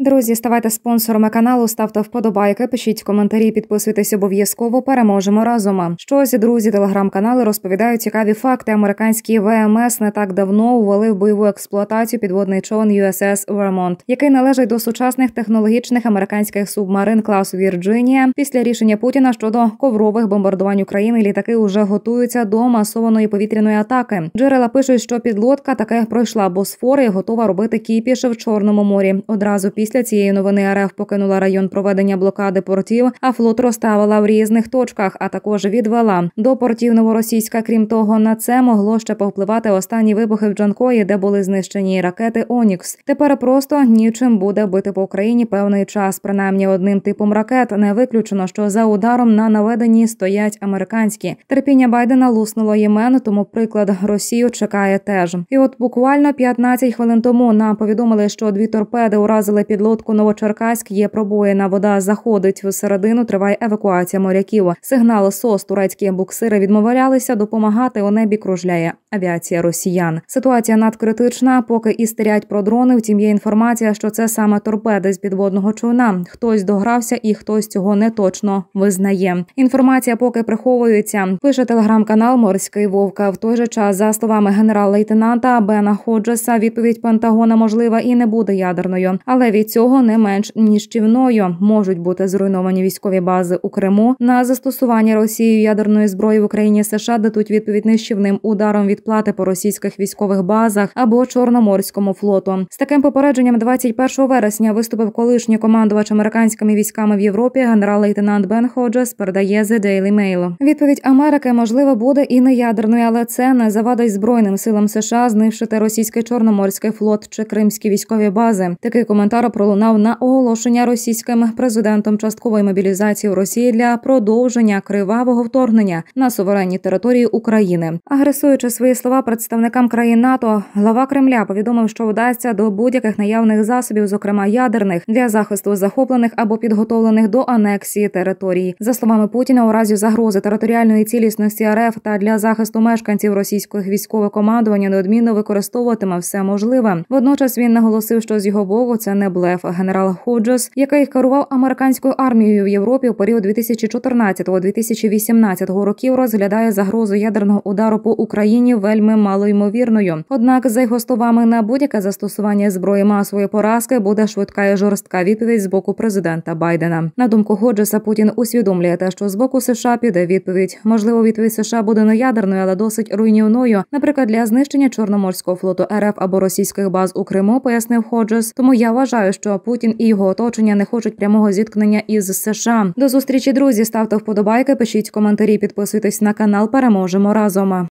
Друзі, ставайте спонсорами каналу, ставте вподобайки, пишіть коментарі, підписуйтесь обов'язково. Переможемо разом. Щось друзі, телеграм-канали розповідають цікаві факти. Американський ВМС не так давно увели в бойову експлуатацію підводний човен USS Vermont, який належить до сучасних технологічних американських субмарин класу Вірджинія. Після рішення Путіна щодо коврових бомбардувань України літаки вже готуються до масованої повітряної атаки. Джерела пишуть, що підлодка таке пройшла Босфор і готова робити кіпіш в Чорному морі. Одразу після цієї новини РФ покинула район проведення блокади портів, а флот розставила в різних точках, а також відвела до портів новоросійська. Крім того, на це могло ще повпливати останні вибухи в Джанкої, де були знищені ракети Онікс. Тепер просто нічим буде бити по Україні певний час. Принаймні одним типом ракет не виключено, що за ударом на наведенні стоять американські. Терпіння Байдена луснуло Ємен, тому приклад Росію чекає теж. І от буквально 15 хвилин тому нам повідомили, що дві торпеди уразили підлодку Новочеркаськ. Є пробоїна вода заходить в середину. Триває евакуація моряків. Сигнал СОС турецькі буксири відмовлялися допомагати. У небі кружляє авіація росіян. Ситуація надкритична, поки істерять про дрони. Втім, є інформація, що це саме торпеди з підводного човна. Хтось догрався і хтось цього не точно визнає. Інформація поки приховується. Пише телеграм-канал Морський Вовка. В той же час, за словами генерал-лейтенанта Бена Ходжеса, відповідь Пентагона можлива і не буде ядерною, але від цього не менш ніщівною можуть бути зруйновані військові бази у Криму на застосування Росією ядерної зброї в Україні. США дадуть відповідь нищівним ударом відплати по російських військових базах або Чорноморському флоту. З таким попередженням 21 вересня виступив колишній командувач американськими військами в Європі. Генерал-лейтенант Бен Ходжес передає The Daily Mail. Відповідь Америки можливо буде і не ядерною, але це не завадить збройним силам США знищити російський чорноморський флот чи кримські військові бази. Такий коментар пролунав на оголошення російським президентом часткової мобілізації в Росії для продовження кривавого вторгнення на суверенні території України. Агресуючи свої слова представникам країн НАТО, глава Кремля повідомив, що вдасться до будь-яких наявних засобів, зокрема ядерних, для захисту захоплених або підготовлених до анексії території. За словами Путіна, у разі загрози територіальної цілісності РФ та для захисту мешканців російських військових командування неодмінно використовуватиме все можливе. Водночас він наголосив, що з його боку це не блеф. Генерал Ходжес, який керував американською армією в Європі у період 2014-2018 років, розглядає загрозу ядерного удару по Україні вельми малоймовірною. Однак, за його словами, на будь-яке застосування зброї масової поразки буде швидка і жорстка відповідь з боку президента Байдена. На думку Ходжеса, Путін усвідомлює те, що з боку США піде відповідь. Можливо, відповідь США буде не ядерною, але досить руйнівною. Наприклад, для знищення Чорноморського флоту РФ або російських баз у Криму, пояснив Ходжес. Тому я вважаю, що Путін і його оточення не хочуть прямого зіткнення із США. До зустрічі друзі ставте вподобайки, пишіть коментарі, підписуйтесь на канал. Переможемо разом.